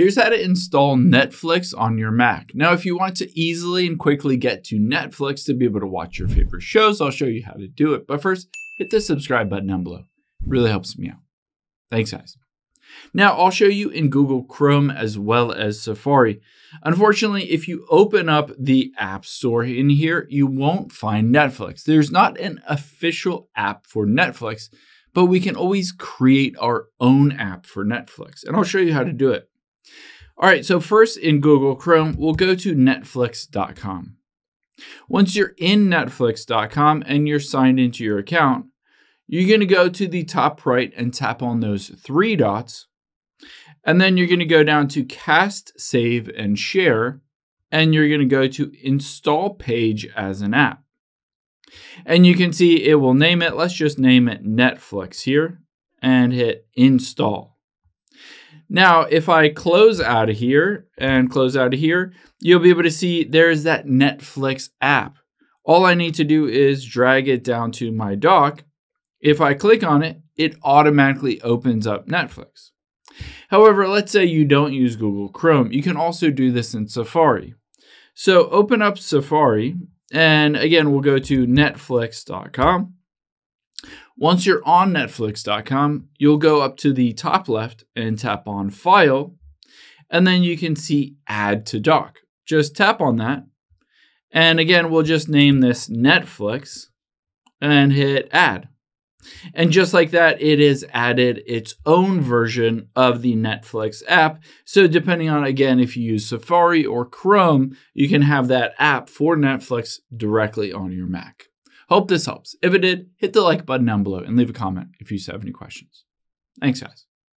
Here's how to install Netflix on your Mac. Now, if you want to easily and quickly get to Netflix to be able to watch your favorite shows, I'll show you how to do it. But first, hit the subscribe button down below. It really helps me out. Thanks, guys. Now, I'll show you in Google Chrome as well as Safari. Unfortunately, if you open up the App Store in here, you won't find Netflix. There's not an official app for Netflix, but we can always create our own app for Netflix. And I'll show you how to do it. All right, so first in Google Chrome, we'll go to netflix.com. Once you're in netflix.com and you're signed into your account, you're going to go to the top right and tap on those three dots. And then you're going to go down to cast, save, and share. And you're going to go to install page as an app. And you can see it will name it. Let's just name it Netflix here and hit install. Now, if I close out of here and close out of here, you'll be able to see there's that Netflix app. All I need to do is drag it down to my dock. If I click on it, it automatically opens up Netflix. However, let's say you don't use Google Chrome. You can also do this in Safari. So open up Safari, and again, we'll go to netflix.com. Once you're on Netflix.com, you'll go up to the top left and tap on File, and then you can see Add to Dock. Just tap on that. And again, we'll just name this Netflix and hit Add. And just like that, it has added its own version of the Netflix app. So, depending on, again, if you use Safari or Chrome, you can have that app for Netflix directly on your Mac. Hope this helps. If it did, hit the like button down below and leave a comment if you have any questions. Thanks, guys.